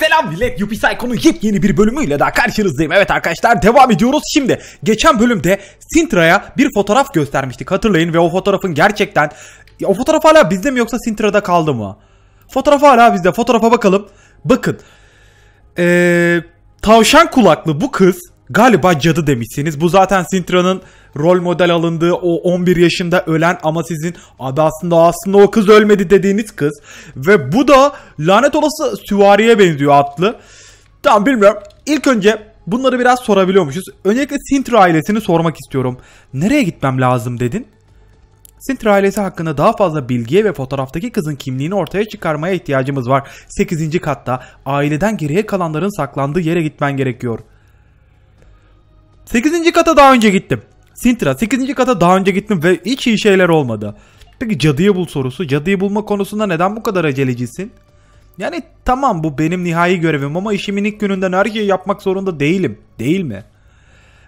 Selam millet Yuppie Psycho'nun yepyeni bir bölümüyle daha karşınızdayım. Evet arkadaşlar devam ediyoruz. Şimdi geçen bölümde Sintra'ya bir fotoğraf göstermiştik hatırlayın ve o fotoğrafın gerçekten... Ya, o fotoğraf hala bizde mi yoksa Sintra'da kaldı mı? Fotoğraf hala bizde. Fotoğrafa bakalım. Bakın. Ee, tavşan kulaklı bu kız galiba cadı demişsiniz. Bu zaten Sintra'nın rol model alındığı o 11 yaşında ölen ama sizin adı aslında aslında o kız ölmedi dediğiniz kız. Ve bu da lanet olası süvariye benziyor atlı. Tamam bilmiyorum. İlk önce bunları biraz sorabiliyormuşuz. Öncelikle Sintra ailesini sormak istiyorum. Nereye gitmem lazım dedin? Sintra ailesi hakkında daha fazla bilgiye ve fotoğraftaki kızın kimliğini ortaya çıkarmaya ihtiyacımız var. 8. katta aileden geriye kalanların saklandığı yere gitmen gerekiyor. 8. kata daha önce gittim. Sintra 8. kata daha önce gittim ve hiç iyi şeyler olmadı. Peki cadıyı bul sorusu. Cadıyı bulma konusunda neden bu kadar acelecisin? Yani tamam bu benim nihai görevim ama işimin ilk gününden her şeyi yapmak zorunda değilim. Değil mi?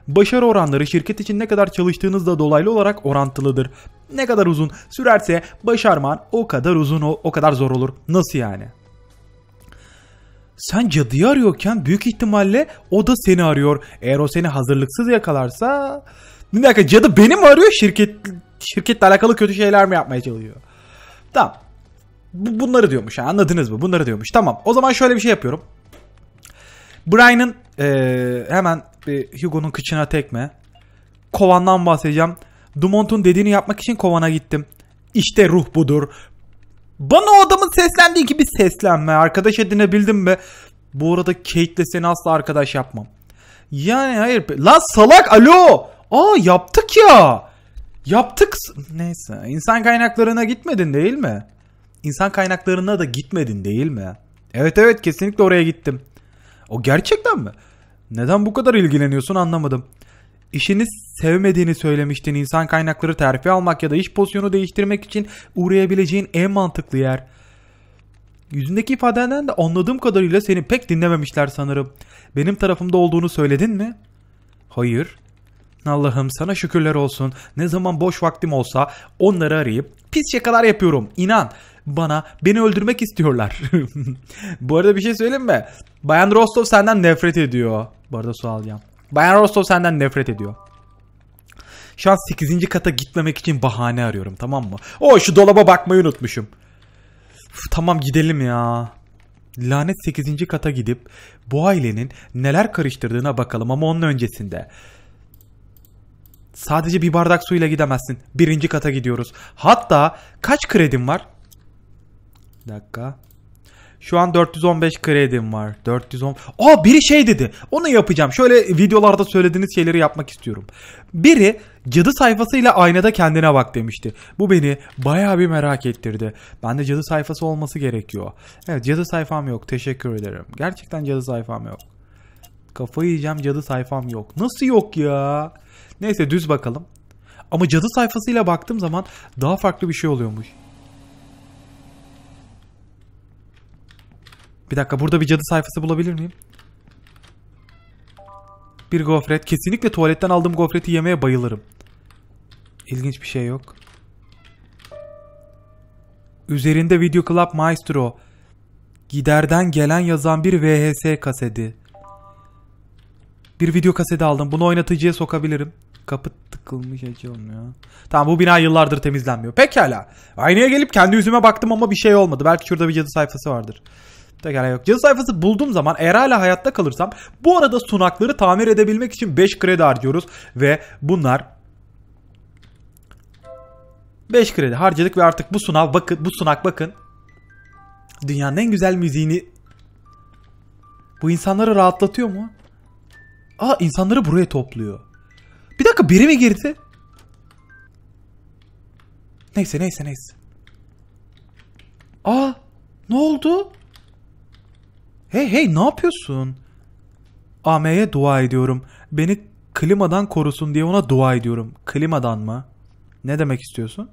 Başarı oranları şirket için ne kadar çalıştığınızla dolaylı olarak orantılıdır. Ne kadar uzun sürerse başarman o kadar uzun o, o kadar zor olur. Nasıl yani? Sen cadıyı arıyorken büyük ihtimalle o da seni arıyor. Eğer o seni hazırlıksız yakalarsa... Bir dakika cadı beni mi arıyor şirket şirketle alakalı kötü şeyler mi yapmaya çalışıyor? Tamam. Bu, bunları diyormuş ha, anladınız mı? Bunları diyormuş. Tamam o zaman şöyle bir şey yapıyorum. Brian'ın ee, hemen bir Hugo'nun kıçına tekme. Kovandan bahsedeceğim. Dumont'un dediğini yapmak için kovana gittim. İşte ruh budur. Bana o adamın seslendiği gibi seslenme. Arkadaş edinebildim mi? Bu arada Kate'le seni asla arkadaş yapmam. Yani hayır. Lan salak alo. Aa yaptık ya. Yaptık. Neyse. İnsan kaynaklarına gitmedin değil mi? İnsan kaynaklarına da gitmedin değil mi? Evet evet kesinlikle oraya gittim. O gerçekten mi? Neden bu kadar ilgileniyorsun anlamadım. İşini sevmediğini söylemiştin. İnsan kaynakları terfi almak ya da iş pozisyonu değiştirmek için uğrayabileceğin en mantıklı yer. Yüzündeki ifadenden de anladığım kadarıyla seni pek dinlememişler sanırım. Benim tarafımda olduğunu söyledin mi? Hayır. Allah'ım sana şükürler olsun. Ne zaman boş vaktim olsa onları arayıp pis şakalar yapıyorum. İnan bana beni öldürmek istiyorlar. Bu arada bir şey söyleyeyim mi? Bayan Rostov senden nefret ediyor. Bu arada su alacağım. Bayan Rostov senden nefret ediyor. Şu an 8. kata gitmemek için bahane arıyorum tamam mı? O şu dolaba bakmayı unutmuşum. Uf, tamam gidelim ya. Lanet 8. kata gidip bu ailenin neler karıştırdığına bakalım ama onun öncesinde. Sadece bir bardak suyla gidemezsin. Birinci kata gidiyoruz. Hatta kaç kredim var? Bir dakika. Şu an 415 kredim var. 410. Aa biri şey dedi. Onu yapacağım. Şöyle videolarda söylediğiniz şeyleri yapmak istiyorum. Biri cadı sayfasıyla aynada kendine bak demişti. Bu beni bayağı bir merak ettirdi. Bende cadı sayfası olması gerekiyor. Evet cadı sayfam yok. Teşekkür ederim. Gerçekten cadı sayfam yok. Kafayı yiyeceğim cadı sayfam yok. Nasıl yok ya? Neyse düz bakalım. Ama cadı sayfasıyla baktığım zaman daha farklı bir şey oluyormuş. Bir dakika burada bir cadı sayfası bulabilir miyim? Bir gofret. Kesinlikle tuvaletten aldığım gofreti yemeye bayılırım. İlginç bir şey yok. Üzerinde Video Club Maestro. Giderden gelen yazan bir VHS kaseti. Bir video kaseti aldım. Bunu oynatıcıya sokabilirim. Kapı tıkılmış açılmıyor. Tamam bu bina yıllardır temizlenmiyor. Pekala. Aynaya gelip kendi yüzüme baktım ama bir şey olmadı. Belki şurada bir cadı sayfası vardır. Pekala yok. Cadı sayfası bulduğum zaman eğer hala hayatta kalırsam bu arada sunakları tamir edebilmek için 5 kredi harcıyoruz. Ve bunlar 5 kredi harcadık ve artık bu sunak bakın bu sunak bakın dünyanın en güzel müziğini bu insanları rahatlatıyor mu? Aa insanları buraya topluyor. Bir dakika biri mi girdi? Neyse neyse neyse. Aa ne oldu? Hey hey ne yapıyorsun? AM'ye dua ediyorum. Beni klimadan korusun diye ona dua ediyorum. Klimadan mı? Ne demek istiyorsun?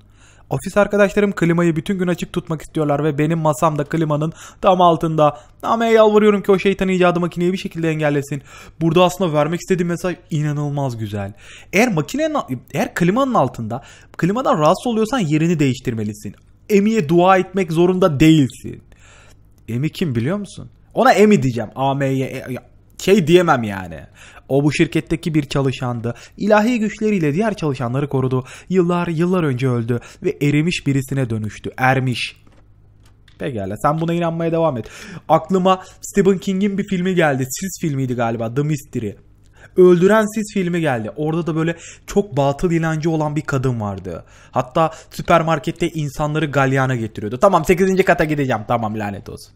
Ofis arkadaşlarım klimayı bütün gün açık tutmak istiyorlar ve benim masam da klimanın tam altında. Ama'ya yalvarıyorum ki o şeytan icadı makineyi bir şekilde engellesin. Burada aslında vermek istediğim mesaj inanılmaz güzel. Eğer makinenin eğer klimanın altında klimadan rahatsız oluyorsan yerini değiştirmelisin. Emi'ye dua etmek zorunda değilsin. Emi kim biliyor musun? Ona Emi diyeceğim. AM'ye şey diyemem yani. O bu şirketteki bir çalışandı. İlahi güçleriyle diğer çalışanları korudu. Yıllar yıllar önce öldü ve erimiş birisine dönüştü. Ermiş. Pekala sen buna inanmaya devam et. Aklıma Stephen King'in bir filmi geldi. Sis filmiydi galiba. The Mystery. Öldüren Sis filmi geldi. Orada da böyle çok batıl inancı olan bir kadın vardı. Hatta süpermarkette insanları galyana getiriyordu. Tamam 8. kata gideceğim. Tamam lanet olsun.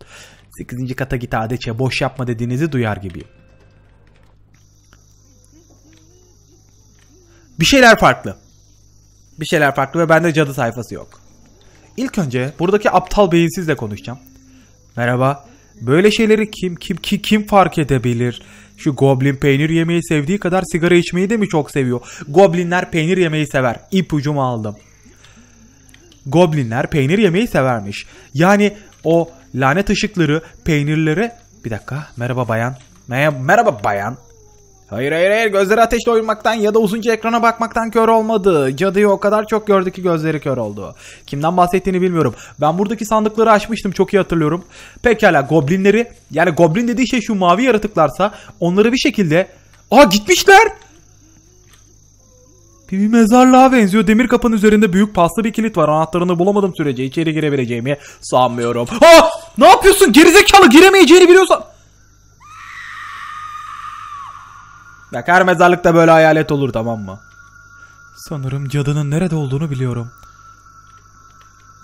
8. kata git adeçe boş yapma dediğinizi duyar gibiyim. Bir şeyler farklı. Bir şeyler farklı ve bende cadı sayfası yok. İlk önce buradaki aptal beyinsizle konuşacağım. Merhaba. Böyle şeyleri kim kim kim kim fark edebilir? Şu goblin peynir yemeyi sevdiği kadar sigara içmeyi de mi çok seviyor? Goblinler peynir yemeyi sever. İpucumu aldım. Goblinler peynir yemeyi severmiş. Yani o lanet ışıkları peynirlere... Bir dakika. Merhaba bayan. Merhaba bayan. Hayır hayır hayır gözleri ateşle oynamaktan ya da uzunca ekrana bakmaktan kör olmadı. Cadıyı o kadar çok gördü ki gözleri kör oldu. Kimden bahsettiğini bilmiyorum. Ben buradaki sandıkları açmıştım çok iyi hatırlıyorum. Pekala goblinleri yani goblin dediği şey şu mavi yaratıklarsa onları bir şekilde... Aa gitmişler! Bir mezarlığa benziyor. Demir kapının üzerinde büyük paslı bir kilit var. Anahtarını bulamadım sürece içeri girebileceğimi sanmıyorum. Aa! Ne yapıyorsun? Gerizekalı giremeyeceğini biliyorsan... Bak her mezarlıkta böyle hayalet olur tamam mı? Sanırım cadının nerede olduğunu biliyorum.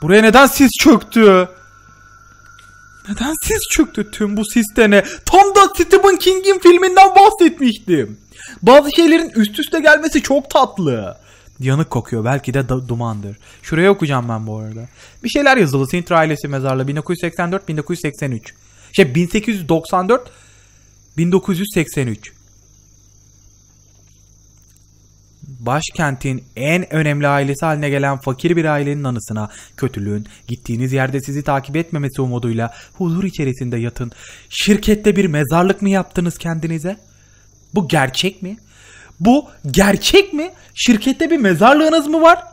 Buraya neden sis çöktü? Neden sis çöktü tüm bu siste ne? Tam da Stephen King'in filminden bahsetmiştim. Bazı şeylerin üst üste gelmesi çok tatlı. Yanık kokuyor belki de dumandır. Şuraya okuyacağım ben bu arada. Bir şeyler yazılı Sintra ailesi mezarlığı 1984-1983. Şey 1894 1983 başkentin en önemli ailesi haline gelen fakir bir ailenin anısına kötülüğün gittiğiniz yerde sizi takip etmemesi umuduyla huzur içerisinde yatın. Şirkette bir mezarlık mı yaptınız kendinize? Bu gerçek mi? Bu gerçek mi? Şirkette bir mezarlığınız mı var?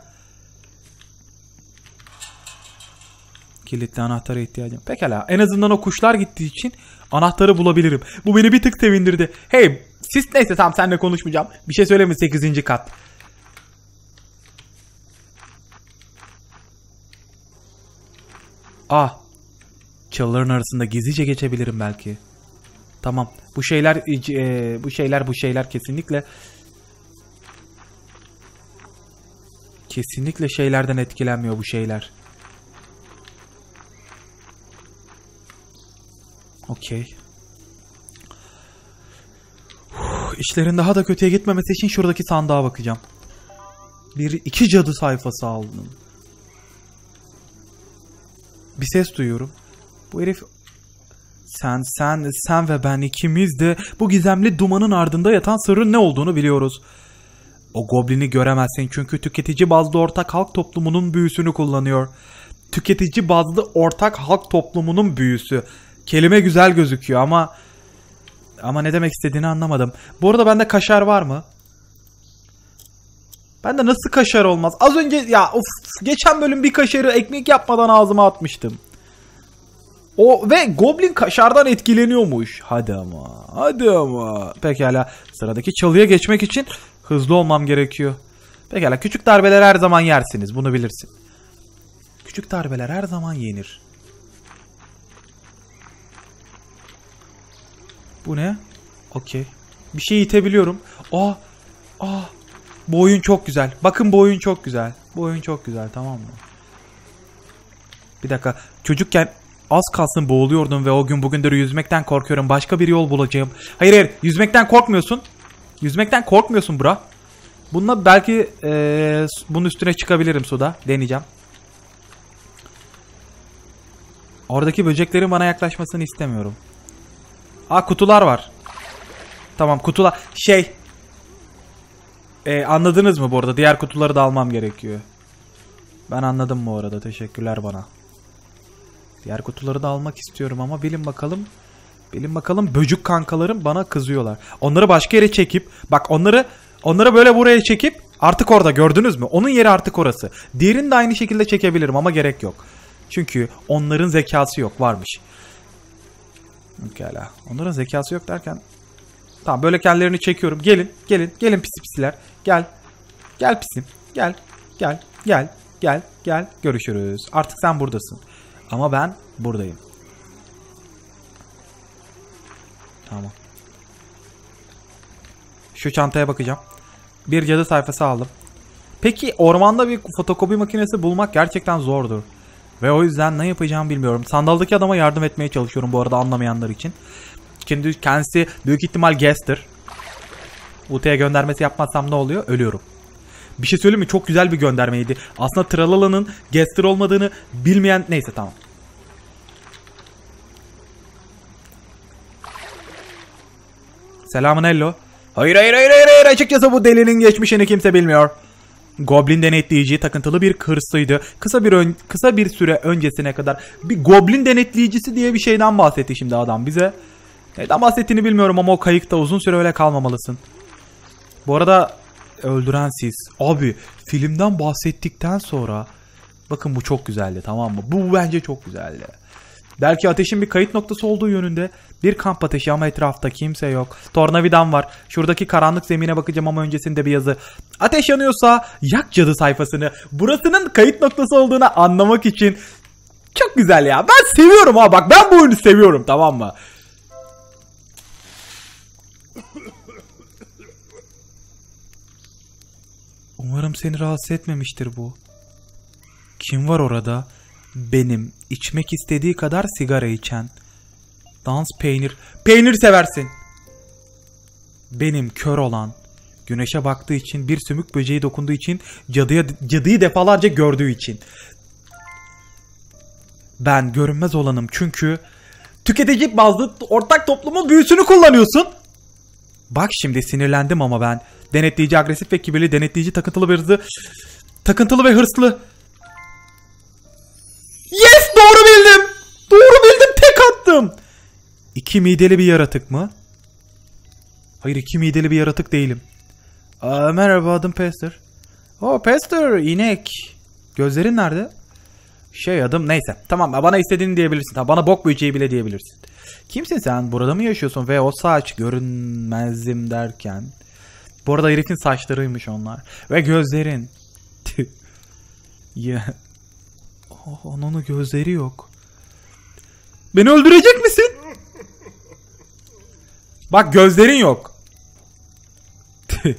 Kilitli anahtara ihtiyacım. Pekala en azından o kuşlar gittiği için anahtarı bulabilirim. Bu beni bir tık sevindirdi. Hey siz neyse tamam seninle konuşmayacağım. Bir şey söyleme 8. kat. Ah. Çalıların arasında gizlice geçebilirim belki. Tamam. Bu şeyler e, bu şeyler bu şeyler kesinlikle kesinlikle şeylerden etkilenmiyor bu şeyler. Okey. İşlerin daha da kötüye gitmemesi için şuradaki sandığa bakacağım. Bir iki cadı sayfası aldım. Bir ses duyuyorum. Bu herif sen, sen, sen ve ben ikimiz de bu gizemli dumanın ardında yatan sırrın ne olduğunu biliyoruz. O goblini göremezsin çünkü tüketici bazlı ortak halk toplumunun büyüsünü kullanıyor. Tüketici bazlı ortak halk toplumunun büyüsü. Kelime güzel gözüküyor ama ama ne demek istediğini anlamadım. Bu arada bende kaşar var mı? Bende nasıl kaşar olmaz? Az önce ya of geçen bölüm bir kaşarı ekmek yapmadan ağzıma atmıştım. O ve Goblin kaşardan etkileniyormuş. Hadi ama. Hadi ama. Pekala. Sıradaki çalıya geçmek için hızlı olmam gerekiyor. Pekala. Küçük darbeler her zaman yersiniz. Bunu bilirsin. Küçük darbeler her zaman yenir. Bu ne? Okey. Bir şey itebiliyorum. Aa. Aa. Bu oyun çok güzel. Bakın bu oyun çok güzel. Bu oyun çok güzel tamam mı? Bir dakika. Çocukken az kalsın boğuluyordum ve o gün bugündür yüzmekten korkuyorum. Başka bir yol bulacağım. Hayır hayır. Yüzmekten korkmuyorsun. Yüzmekten korkmuyorsun bura. Bununla belki ee, bunun üstüne çıkabilirim suda. Deneyeceğim. Oradaki böceklerin bana yaklaşmasını istemiyorum. Aa kutular var. Tamam kutular. Şey. Ee, anladınız mı bu arada? Diğer kutuları da almam gerekiyor. Ben anladım bu arada. Teşekkürler bana. Diğer kutuları da almak istiyorum ama bilin bakalım. Bilin bakalım böcük kankalarım bana kızıyorlar. Onları başka yere çekip bak onları onları böyle buraya çekip artık orada gördünüz mü? Onun yeri artık orası. Diğerini de aynı şekilde çekebilirim ama gerek yok. Çünkü onların zekası yok varmış. Pekala. Onların zekası yok derken. Tamam böyle kendilerini çekiyorum. Gelin, gelin, gelin pisi pisiler. Gel. Gel pisim. Gel. Gel. Gel. Gel. Gel. Görüşürüz. Artık sen buradasın. Ama ben buradayım. Tamam. Şu çantaya bakacağım. Bir cadı sayfası aldım. Peki ormanda bir fotokopi makinesi bulmak gerçekten zordur. Ve o yüzden ne yapacağımı bilmiyorum. Sandaldaki adama yardım etmeye çalışıyorum bu arada anlamayanlar için. Şimdi kendisi büyük ihtimal guest'tir. UT'ye göndermesi yapmazsam ne oluyor? Ölüyorum. Bir şey söyleyeyim mi? Çok güzel bir göndermeydi. Aslında Tralala'nın guest'tir olmadığını bilmeyen... Neyse tamam. Selamun hello. Hayır hayır hayır hayır hayır açıkçası bu delinin geçmişini kimse bilmiyor. Goblin denetleyici takıntılı bir hırslıydı. Kısa bir ön- kısa bir süre öncesine kadar bir goblin denetleyicisi diye bir şeyden bahsetti şimdi adam bize. Neden bahsettiğini bilmiyorum ama o kayıkta uzun süre öyle kalmamalısın. Bu arada öldüren siz. Abi filmden bahsettikten sonra bakın bu çok güzeldi tamam mı? Bu bence çok güzeldi. Belki ateşin bir kayıt noktası olduğu yönünde bir kamp ateşi ama etrafta kimse yok. Tornavidan var. Şuradaki karanlık zemine bakacağım ama öncesinde bir yazı. Ateş yanıyorsa yak cadı sayfasını. Burasının kayıt noktası olduğunu anlamak için çok güzel ya. Ben seviyorum ha bak ben bu oyunu seviyorum tamam mı? Umarım seni rahatsız etmemiştir bu. Kim var orada? Benim içmek istediği kadar sigara içen. Dans peynir. Peynir seversin. Benim kör olan. Güneşe baktığı için bir sümük böceği dokunduğu için cadıya, cadıyı defalarca gördüğü için. Ben görünmez olanım çünkü tüketici bazlı ortak toplumun büyüsünü kullanıyorsun. Bak şimdi sinirlendim ama ben. Denetleyici agresif ve kibirli, denetleyici takıntılı ve hırslı. Takıntılı ve hırslı. Attım. İki mideli bir yaratık mı? Hayır iki mideli bir yaratık değilim. Aa, merhaba adım Pester. O Pester inek. Gözlerin nerede? Şey adım neyse. Tamam bana istediğini diyebilirsin. Ha, bana bok böceği bile diyebilirsin. Kimsin sen? Burada mı yaşıyorsun? Ve o saç görünmezdim derken. Bu arada herifin saçlarıymış onlar. Ve gözlerin. ya. Oh, onun gözleri yok. Beni öldürecek misin? Bak gözlerin yok.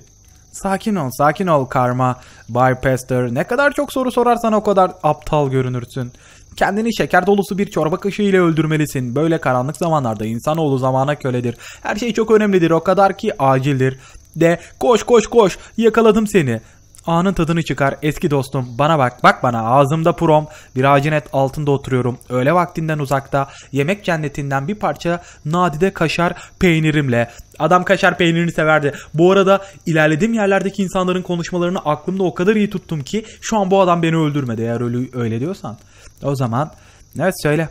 sakin ol, sakin ol karma. Bay Pester. Ne kadar çok soru sorarsan o kadar aptal görünürsün. Kendini şeker dolusu bir çorba kaşığı ile öldürmelisin. Böyle karanlık zamanlarda insanoğlu zamana köledir. Her şey çok önemlidir o kadar ki acildir. De koş koş koş yakaladım seni. Anın tadını çıkar eski dostum. Bana bak bak bana ağzımda prom. Bir ağacın et altında oturuyorum. Öğle vaktinden uzakta. Yemek cennetinden bir parça nadide kaşar peynirimle. Adam kaşar peynirini severdi. Bu arada ilerlediğim yerlerdeki insanların konuşmalarını aklımda o kadar iyi tuttum ki şu an bu adam beni öldürmedi eğer öyle, öyle diyorsan. O zaman evet söyle.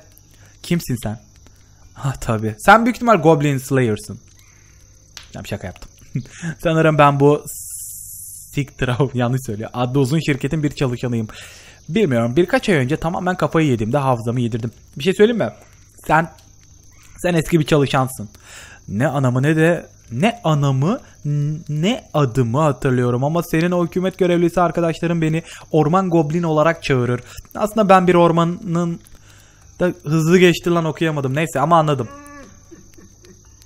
Kimsin sen? Ha tabii. Sen büyük ihtimal Goblin Slayer'sın. Tamam şaka yaptım. Sanırım ben bu Siktrav yanlış söylüyor. Adlı uzun şirketin bir çalışanıyım. Bilmiyorum birkaç ay önce tamamen kafayı yediğimde hafızamı yedirdim. Bir şey söyleyeyim mi? Sen sen eski bir çalışansın. Ne anamı ne de ne anamı ne adımı hatırlıyorum ama senin o hükümet görevlisi arkadaşların beni orman goblin olarak çağırır. Aslında ben bir ormanın da hızlı geçti lan okuyamadım. Neyse ama anladım.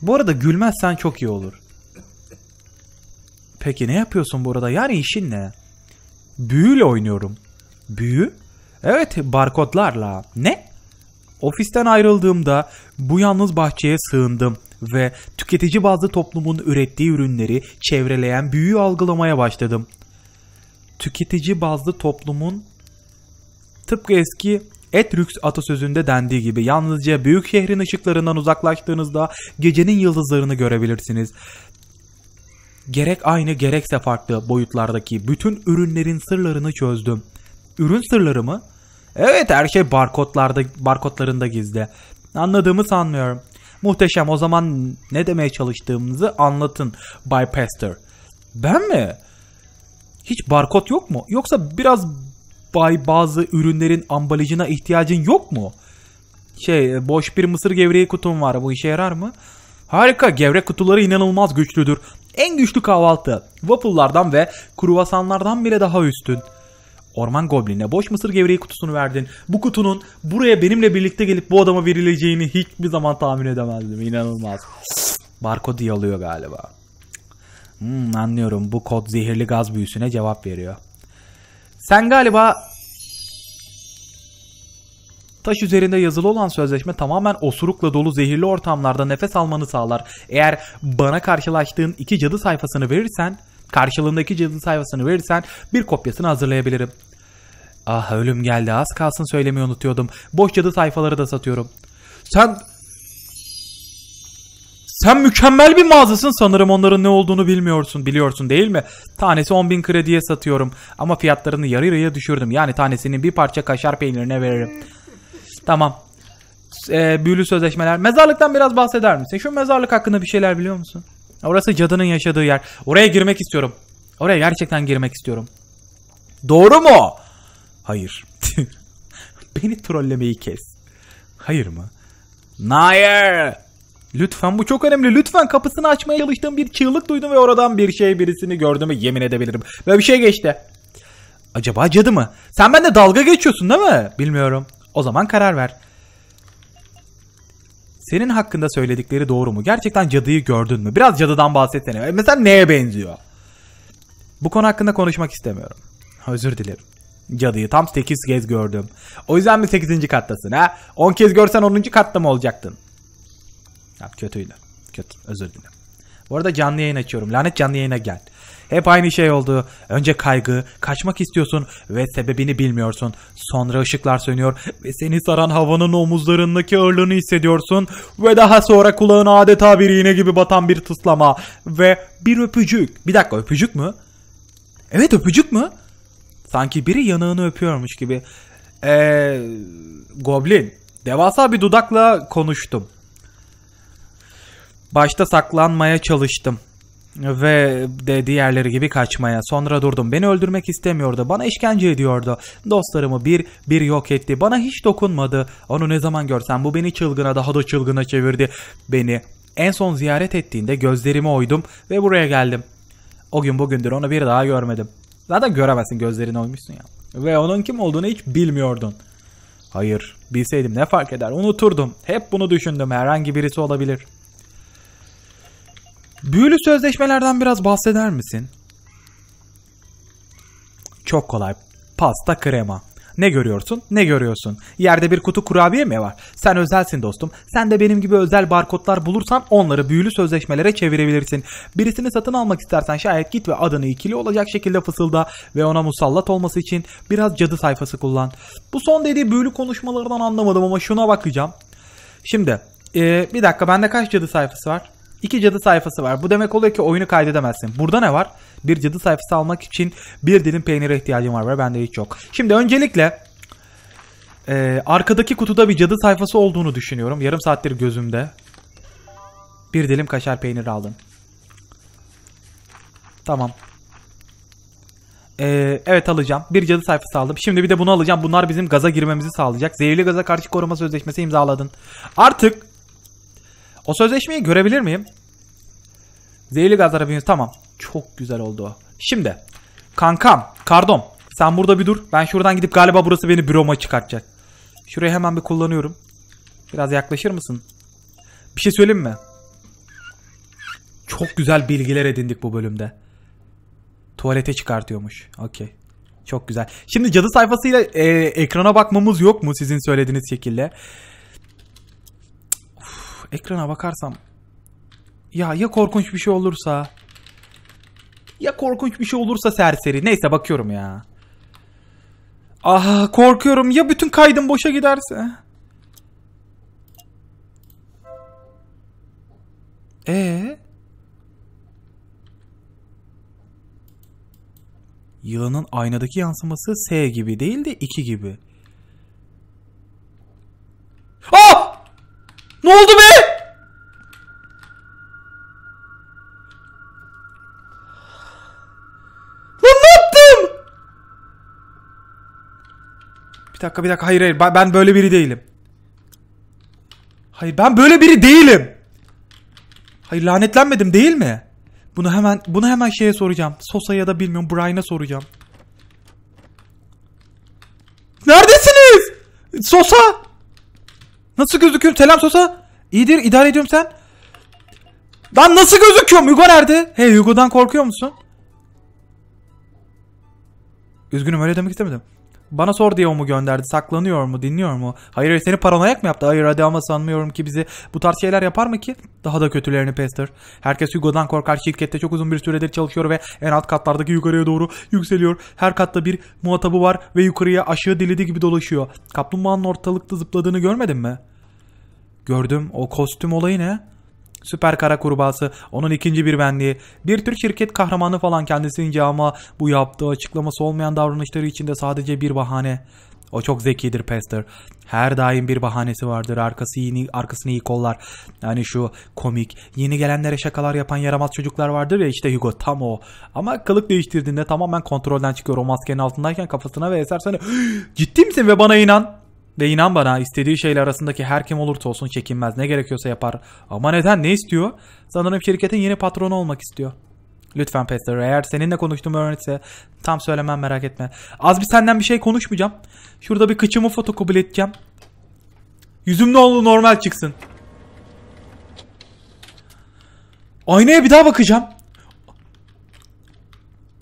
Bu arada gülmezsen çok iyi olur. Peki ne yapıyorsun burada? Yani işin ne? Büyüyle oynuyorum. Büyü? Evet barkodlarla. Ne? Ofisten ayrıldığımda bu yalnız bahçeye sığındım ve tüketici bazlı toplumun ürettiği ürünleri çevreleyen büyüyü algılamaya başladım. Tüketici bazlı toplumun tıpkı eski Etrux atasözünde dendiği gibi yalnızca büyük şehrin ışıklarından uzaklaştığınızda gecenin yıldızlarını görebilirsiniz. Gerek aynı gerekse farklı boyutlardaki bütün ürünlerin sırlarını çözdüm. Ürün sırları mı? Evet her şey barkodlarda, barkodlarında gizli. Anladığımı sanmıyorum. Muhteşem o zaman ne demeye çalıştığımızı anlatın Bay Pester. Ben mi? Hiç barkod yok mu? Yoksa biraz bay bazı ürünlerin ambalajına ihtiyacın yok mu? Şey boş bir mısır gevreği kutum var. Bu işe yarar mı? Harika. Gevrek kutuları inanılmaz güçlüdür. En güçlü kahvaltı. Waffle'lardan ve kruvasanlardan bile daha üstün. Orman Goblin'e boş mısır gevreği kutusunu verdin. Bu kutunun buraya benimle birlikte gelip bu adama verileceğini hiçbir zaman tahmin edemezdim. İnanılmaz. Barkod iyi alıyor galiba. Hmm, anlıyorum. Bu kod zehirli gaz büyüsüne cevap veriyor. Sen galiba Taş üzerinde yazılı olan sözleşme tamamen osurukla dolu zehirli ortamlarda nefes almanı sağlar. Eğer bana karşılaştığın iki cadı sayfasını verirsen, karşılığındaki cadı sayfasını verirsen bir kopyasını hazırlayabilirim. Ah ölüm geldi az kalsın söylemeyi unutuyordum. Boş cadı sayfaları da satıyorum. Sen... Sen mükemmel bir mağazasın sanırım onların ne olduğunu bilmiyorsun. Biliyorsun değil mi? Tanesi 10.000 krediye satıyorum. Ama fiyatlarını yarı yarıya düşürdüm. Yani tanesinin bir parça kaşar peynirine veririm. Tamam. Ee, büyülü sözleşmeler. Mezarlıktan biraz bahseder misin? Şu mezarlık hakkında bir şeyler biliyor musun? Orası cadının yaşadığı yer. Oraya girmek istiyorum. Oraya gerçekten girmek istiyorum. Doğru mu? Hayır. Beni trollemeyi kes. Hayır mı? Hayır. Lütfen bu çok önemli. Lütfen kapısını açmaya çalıştığım bir çığlık duydum ve oradan bir şey birisini gördüğümü yemin edebilirim. Ve bir şey geçti. Acaba cadı mı? Sen bende dalga geçiyorsun değil mi? Bilmiyorum. O zaman karar ver. Senin hakkında söyledikleri doğru mu? Gerçekten cadıyı gördün mü? Biraz cadıdan bahsetsene. Mesela neye benziyor? Bu konu hakkında konuşmak istemiyorum. Özür dilerim. Cadıyı tam 8 kez gördüm. O yüzden mi 8. kattasın ha? 10 kez görsen 10. katta mı olacaktın? Ya, kötüydü. Kötü. Özür dilerim. Bu arada canlı yayın açıyorum. Lanet canlı yayına gel. Hep aynı şey oldu. Önce kaygı, kaçmak istiyorsun ve sebebini bilmiyorsun. Sonra ışıklar sönüyor ve seni saran havanın omuzlarındaki ağırlığını hissediyorsun. Ve daha sonra kulağına adeta bir iğne gibi batan bir tıslama ve bir öpücük. Bir dakika öpücük mü? Evet öpücük mü? Sanki biri yanağını öpüyormuş gibi. Eee... Goblin. Devasa bir dudakla konuştum. Başta saklanmaya çalıştım. Ve de diğerleri gibi kaçmaya. Sonra durdum. Beni öldürmek istemiyordu. Bana işkence ediyordu. Dostlarımı bir bir yok etti. Bana hiç dokunmadı. Onu ne zaman görsem bu beni çılgına daha da çılgına çevirdi. Beni en son ziyaret ettiğinde gözlerimi oydum ve buraya geldim. O gün bugündür onu bir daha görmedim. Zaten göremezsin gözlerini oymuşsun ya. Ve onun kim olduğunu hiç bilmiyordun. Hayır, bilseydim ne fark eder? Unuturdum. Hep bunu düşündüm. Herhangi birisi olabilir. Büyülü sözleşmelerden biraz bahseder misin? Çok kolay. Pasta krema. Ne görüyorsun? Ne görüyorsun? Yerde bir kutu kurabiye mi var? Sen özelsin dostum. Sen de benim gibi özel barkodlar bulursan onları büyülü sözleşmelere çevirebilirsin. Birisini satın almak istersen şayet git ve adını ikili olacak şekilde fısılda ve ona musallat olması için biraz cadı sayfası kullan. Bu son dediği büyülü konuşmalardan anlamadım ama şuna bakacağım. Şimdi ee, bir dakika bende kaç cadı sayfası var? İki cadı sayfası var. Bu demek oluyor ki oyunu kaydedemezsin. Burada ne var? Bir cadı sayfası almak için bir dilim peynire ihtiyacım var ve bende hiç yok. Şimdi öncelikle e, arkadaki kutuda bir cadı sayfası olduğunu düşünüyorum. Yarım saattir gözümde. Bir dilim kaşar peyniri aldım. Tamam. Ee, evet alacağım. Bir cadı sayfası aldım. Şimdi bir de bunu alacağım. Bunlar bizim gaza girmemizi sağlayacak. Zehirli gaza karşı koruma sözleşmesi imzaladın. Artık o sözleşmeyi görebilir miyim? Zehirli gazlara bir tamam. Çok güzel oldu. Şimdi kankam, kardom sen burada bir dur. Ben şuradan gidip galiba burası beni büroma çıkartacak. Şurayı hemen bir kullanıyorum. Biraz yaklaşır mısın? Bir şey söyleyeyim mi? Çok güzel bilgiler edindik bu bölümde. Tuvalete çıkartıyormuş. Okey. Çok güzel. Şimdi cadı sayfasıyla e, ekrana bakmamız yok mu sizin söylediğiniz şekilde? Ekrana bakarsam ya ya korkunç bir şey olursa ya korkunç bir şey olursa serseri. Neyse bakıyorum ya. Ah korkuyorum ya bütün kaydım boşa giderse. E Yılanın aynadaki yansıması S gibi değil de 2 gibi. Bir dakika bir dakika hayır hayır ben böyle biri değilim. Hayır ben böyle biri değilim. Hayır lanetlenmedim değil mi? Bunu hemen bunu hemen şeye soracağım. Sosa ya da bilmiyorum Brian'a soracağım. Neredesiniz? Sosa! Nasıl gözüküyorum? Selam Sosa. İyidir idare ediyorum sen. Lan nasıl gözüküyorum? Hugo nerede? Hey Hugo'dan korkuyor musun? Üzgünüm öyle demek istemedim. Bana sor diye o mu gönderdi? Saklanıyor mu? Dinliyor mu? Hayır seni paranoyak mı yaptı? Hayır hadi ama sanmıyorum ki bizi bu tarz şeyler yapar mı ki? Daha da kötülerini Pester. Herkes Hugo'dan korkar. Şirkette çok uzun bir süredir çalışıyor ve en alt katlardaki yukarıya doğru yükseliyor. Her katta bir muhatabı var ve yukarıya aşağı diledi gibi dolaşıyor. Kaplumbağanın ortalıkta zıpladığını görmedin mi? Gördüm. O kostüm olayı ne? Süper kara kurbağası. Onun ikinci bir benliği. Bir tür şirket kahramanı falan kendisince ama bu yaptığı açıklaması olmayan davranışları içinde sadece bir bahane. O çok zekidir Pester. Her daim bir bahanesi vardır. Arkası iyi, arkasını iyi kollar. Yani şu komik, yeni gelenlere şakalar yapan yaramaz çocuklar vardır ya işte Hugo tam o. Ama kılık değiştirdiğinde tamamen kontrolden çıkıyor. O maskenin altındayken kafasına ve esersene ciddi misin ve bana inan. Ve inan bana istediği şeyle arasındaki her kim olursa olsun çekinmez. Ne gerekiyorsa yapar. Ama neden? Ne istiyor? Sanırım şirketin yeni patronu olmak istiyor. Lütfen Pester eğer seninle konuştuğumu öğrenirse tam söylemem merak etme. Az bir senden bir şey konuşmayacağım. Şurada bir kıçımı fotokopi edeceğim. Yüzüm ne oldu normal çıksın. Aynaya bir daha bakacağım.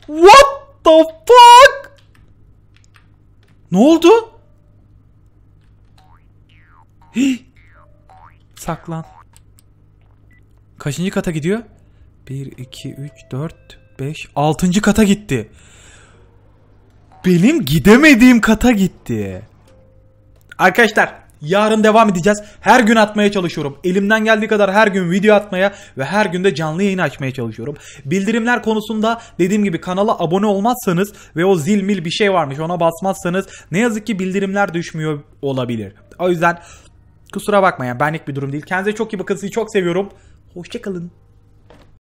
What the fuck? Ne oldu? Saklan. Kaçıncı kata gidiyor? 1, 2, 3, 4, 5, 6. kata gitti. Benim gidemediğim kata gitti. Arkadaşlar yarın devam edeceğiz. Her gün atmaya çalışıyorum. Elimden geldiği kadar her gün video atmaya ve her gün de canlı yayın açmaya çalışıyorum. Bildirimler konusunda dediğim gibi kanala abone olmazsanız ve o zil mil bir şey varmış ona basmazsanız ne yazık ki bildirimler düşmüyor olabilir. O yüzden kusura bakmayın benlik bir durum değil. Kendinize çok iyi bakın sizi çok seviyorum. Hoşçakalın.